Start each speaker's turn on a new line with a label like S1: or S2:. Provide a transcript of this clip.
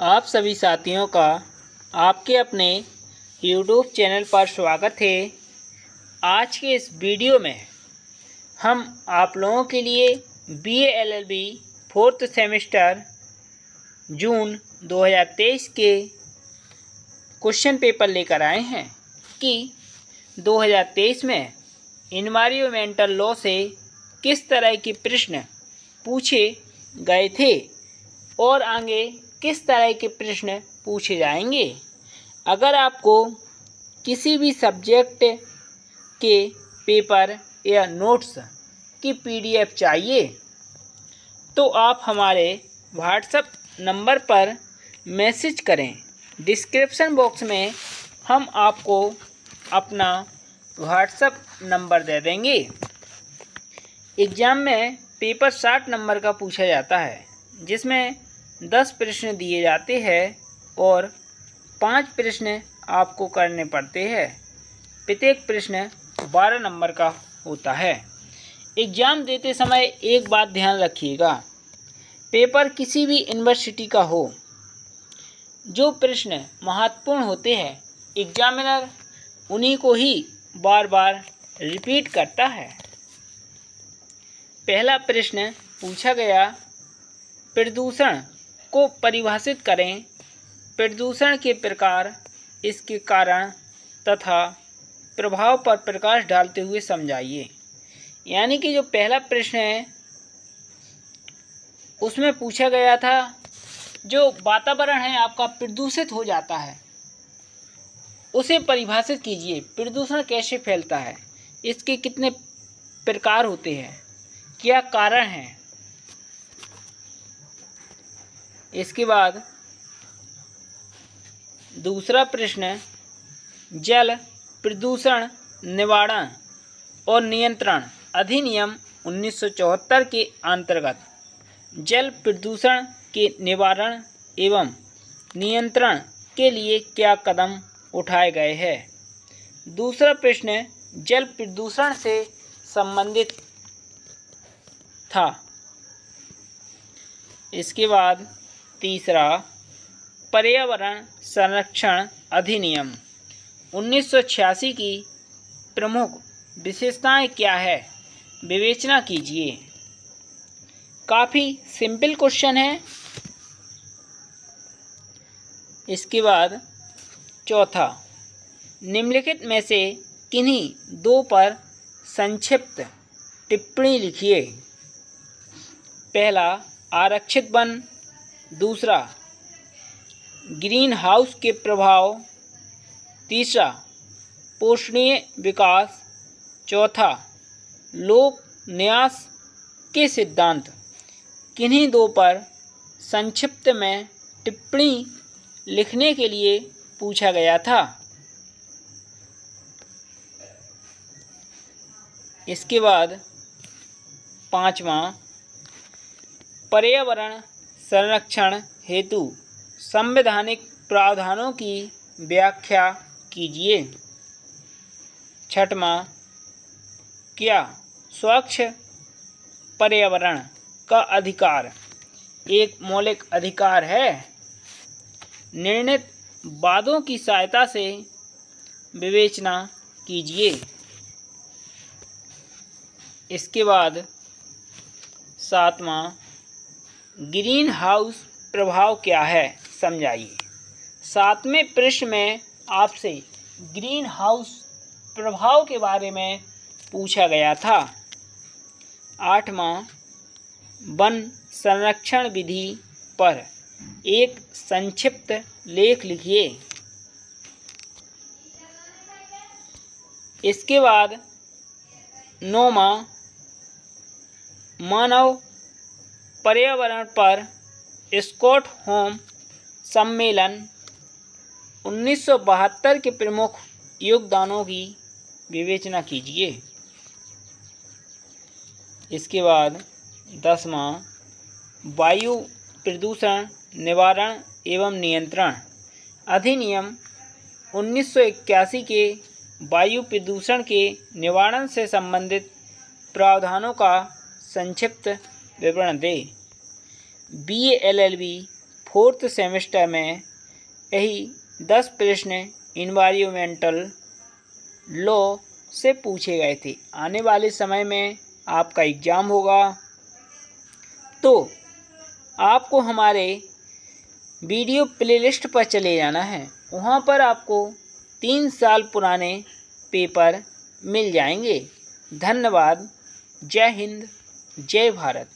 S1: आप सभी साथियों का आपके अपने YouTube चैनल पर स्वागत है। आज के इस वीडियो में हम आप लोगों के लिए B L L B fourth semester June 2023 के क्वेश्चन पेपर लेकर आए हैं कि 2023 में इन्वायरमेंटल लॉ से किस तरह के प्रश्न पूछे गए थे और आगे किस तरह के प्रश्न पूछे जाएँगे? अगर आपको किसी भी सब्जेक्ट के पेपर या नोट्स की पीडीएफ चाहिए तो आप हमारे व्हाट्सएप नंबर पर मैसेज करें। डिस्क्रिप्शन बॉक्स में हम आपको अपना व्हाट्सएप नंबर दे देंगे। एग्ज़ाम में पेपर साठ नंबर का पूछा जाता है, जिसमें दस प्रश्न दिए जाते हैं और पाँच प्रश्न आपको करने पड़ते हैं। प्रत्येक प्रश्न बारह नंबर का होता है। एग्ज़ाम देते समय एक बात ध्यान रखिएगा। पेपर किसी भी यूनिवर्सिटी का हो, जो प्रश्न महत्वपूर्ण होते हैं एग्जामिनर उन्हीं को ही बार बार रिपीट करता है। पहला प्रश्न पूछा गया, प्रदूषण को परिभाषित करें, प्रदूषण के प्रकार, इसके कारण तथा प्रभाव पर प्रकाश डालते हुए समझाइए। यानी कि जो पहला प्रश्न है, उसमें पूछा गया था, जो वातावरण है आपका प्रदूषित हो जाता है, उसे परिभाषित कीजिए। प्रदूषण कैसे फैलता है, इसके कितने प्रकार होते हैं, क्या कारण है इसके बाद दूसरा प्रश्न जल प्रदूषण निवारण और नियंत्रण अधिनियम 1974 के अंतर्गत जल प्रदूषण के निवारण एवं नियंत्रण के लिए क्या कदम उठाए गए हैं? दूसरा प्रश्न जल प्रदूषण से संबंधित था। इसके बाद तीसरा, पर्यावरण संरक्षण अधिनियम। 1986 की प्रमुख विशेषताएँ क्या है? विवेचना कीजिए। काफ़ी सिंपल क्वेश्चन है। इसके बाद चौथा, निम्नलिखित में से किन्हीं दो पर संक्षिप्त टिप्पणी लिखिए। पहला, आरक्षित वन। दूसरा ग्रीन हाउस के प्रभाव। तीसरा, पोषणीय विकास। चौथा, लोक न्यास के सिद्धांत। किन्हीं दो पर संक्षिप्त में टिप्पणी लिखने के लिए पूछा गया था। इसके बाद पांचवा, पर्यावरण संरक्षण हेतु संवैधानिक प्रावधानों की व्याख्या कीजिए। छठवा, क्या स्वच्छ पर्यावरण का अधिकार एक मौलिक अधिकार है? निर्णित वादों की सहायता से विवेचना कीजिए। इसके बाद सातवां ग्रीन हाउस प्रभाव क्या है? समझाइए। सातवें प्रश्न में आपसे ग्रीन हाउस प्रभाव के बारे में पूछा गया था। आठवां, वन संरक्षण विधि पर एक संक्षिप्त लेख लिखिए। इसके बाद नौमा मानव पर्यावरण पर स्कॉट होम सम्मेलन 1972 के प्रमुख योगदानों की विवेचना कीजिए। इसके बाद दसवां, वायु प्रदूषण निवारण एवं नियंत्रण अधिनियम 1981 के वायु प्रदूषण के निवारण से संबंधित प्रावधानों का संक्षिप्त विवरण दे B L L B fourth semester में यही दस प्रश्न इन्वायरमेंटल लॉ से पूछे गए थे। आने वाले समय में आपका एग्ज़ाम होगा। तो आपको हमारे वीडियो प्लेलिस्ट पर चले जाना है। वहाँ पर आपको तीन साल पुराने पेपर मिल जाएँगे। धन्यवाद। जय हिंद। जय भारत।